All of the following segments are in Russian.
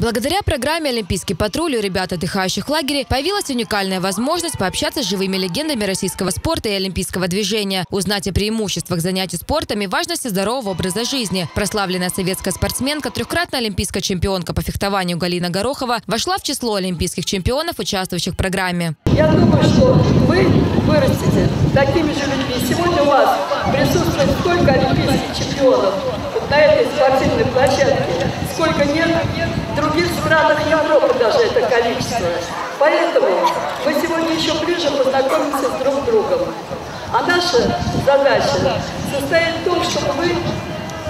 Благодаря программе «Олимпийский патруль» у ребят, отдыхающих в лагере, появилась уникальная возможность пообщаться с живыми легендами российского спорта и олимпийского движения, узнать о преимуществах занятий спортом и важности здорового образа жизни. Прославленная советская спортсменка, трехкратная олимпийская чемпионка по фехтованию Галина Горохова вошла в число олимпийских чемпионов, участвующих в программе. Я думаю, что вы вырастете такими же людьми. Сегодня у вас присутствует столько олимпийских чемпионов на этой спортивной площадке, сколько нет странах Европы даже это количество. Поэтому мы сегодня еще ближе познакомимся с друг другом. А наша задача состоит в том, чтобы вы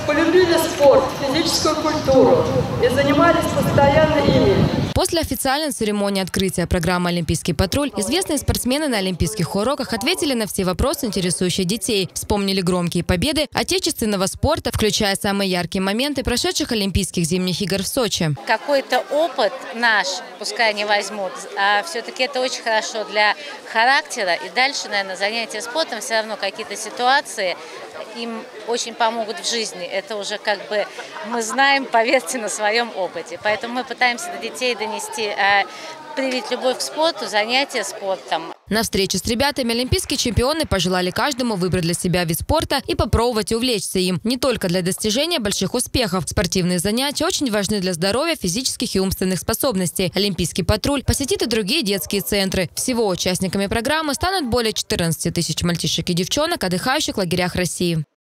полюбили спорт, физическую культуру и занимались постоянно ими. После официальной церемонии открытия программы «Олимпийский патруль» известные спортсмены на олимпийских уроках ответили на все вопросы, интересующие детей, вспомнили громкие победы отечественного спорта, включая самые яркие моменты прошедших Олимпийских зимних игр в Сочи. Какой-то опыт наш, пускай они возьмут, а все-таки это очень хорошо для характера. И дальше, наверное, занятия спортом все равно какие-то ситуации им очень помогут в жизни. Это уже как бы мы знаем, поверьте, на своем опыте. Поэтому мы пытаемся до детей донести, э, привить любовь к спорту, занятия спортом. На встрече с ребятами олимпийские чемпионы пожелали каждому выбрать для себя вид спорта и попробовать увлечься им. Не только для достижения больших успехов. Спортивные занятия очень важны для здоровья, физических и умственных способностей. Олимпийский патруль посетит и другие детские центры. Всего участниками программы станут более 14 тысяч мальчишек и девчонок, отдыхающих в лагерях России.